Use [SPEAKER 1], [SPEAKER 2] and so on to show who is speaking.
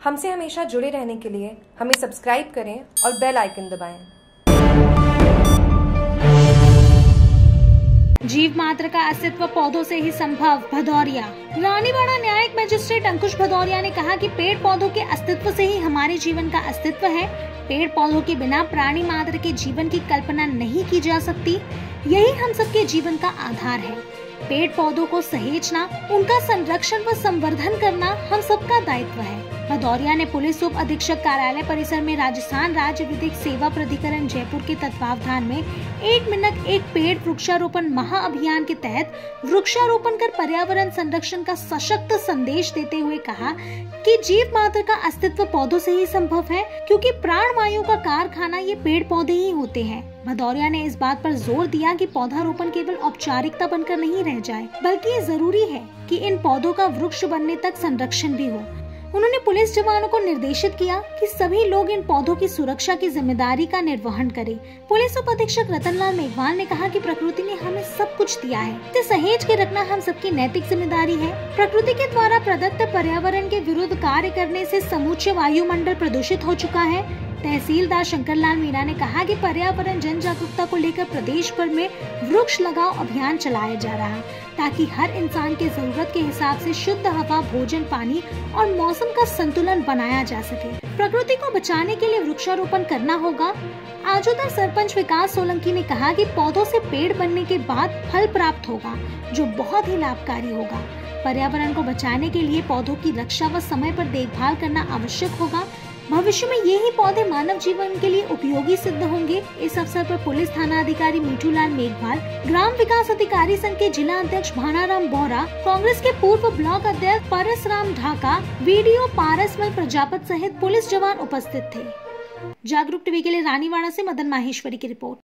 [SPEAKER 1] हमसे हमेशा जुड़े रहने के लिए हमें सब्सक्राइब करें और बेल आइकन दबाएँ।
[SPEAKER 2] जीव मात्र का अस्तित्व पौधों से ही संभव, भदौरिया। रानीवाड़ा न्यायिक मजिस्ट्रेट अंकुश भदौरिया ने कहा कि पेड़ पौधों के अस्तित्व से ही हमारे जीवन का अस्तित्व है। पेड़ पौधों के बिना प्राणी मात्र के जीवन की कल्पना नहीं की जा सकती। यही हम सबके जीवन का आधार है। पेड़ पौधों को सहेजना, उनका संरक्षण व संवर्धन करना हम सबका दायित्व है। भदौरिया ने पुलिस उप अधीक्षक कार्यालय परिसर में राजस्थान राज्य विधिक सेवा प्राधिकरण जयपुर के तत्वावधान में एक मिनट एक पेड़ वृक्षारोपण महाअभियान के तहत वृक्षारोपण कर पर्यावरण संरक्षण का सशक्त संदेश देते हुए कहा कि जीव मात्र का अस्तित्व पौधों से ही संभव है, क्योंकि प्राण वायु का कारखाना ये पेड़ पौधे ही होते हैं। भदौरिया ने इस बात पर ज़ोर दिया कि पौधारोपण केवल औपचारिकता बनकर नहीं रह जाए, बल्कि ये ज़रूरी है कि इन पौधों का वृक्ष बनने तक संरक्षण भी हो। उन्होंने पुलिस जवानों को निर्देशित किया कि सभी लोग इन पौधों की सुरक्षा की ज़िम्मेदारी का निर्वहन करें। पुलिस उप अधीक्षक रतनलाल मेघवाल ने कहा कि प्रकृति ने हमें सब कुछ दिया है। इसे सहेज के रखना हम सबकी नैतिक ज़िम्मेदारी है। प्रकृति के द्वारा प्रदत्त पर्यावरण के विरुद्ध कार्य करने से समूचे वायुमंडल प्रदूषित हो चुका है। तहसीलदार शंकरलाल मीणा ने कहा कि पर्यावरण, जन जागरूकता को लेकर प्रदेश भर में वृक्ष लगाओ अभियान चलाया जा रहा है, ताकि हर इंसान के ज़रूरत के हिसाब से शुद्ध हवा, भोजन, पानी और मौसम का संतुलन बनाया जा सके। प्रकृति को बचाने के लिए वृक्षारोपण करना होगा। आजोदा सरपंच विकास सोलंकी ने कहा कि पौधों से पेड़ बनने के बाद फल प्राप्त होगा, जो बहुत ही लाभकारी होगा। पर्यावरण को बचाने के लिए पौधों की रक्षा व समय पर देखभाल करना आवश्यक होगा। भविष्य में यही पौधे मानव जीवन के लिए उपयोगी सिद्ध होंगे। इस अवसर पर पुलिस थाना अधिकारी मीठू लाल मेघवाल, ग्राम विकास अधिकारी संघ के जिला अध्यक्ष भानाराम बोरा कांग्रेस के पूर्व ब्लॉक अध्यक्ष परस राम ढाका, वीडियो पारसमय प्रजापत सहित पुलिस जवान उपस्थित थे। जागरूक टीवी के लिए रानीवाड़ा से मदन माहेश्वरी की रिपोर्ट।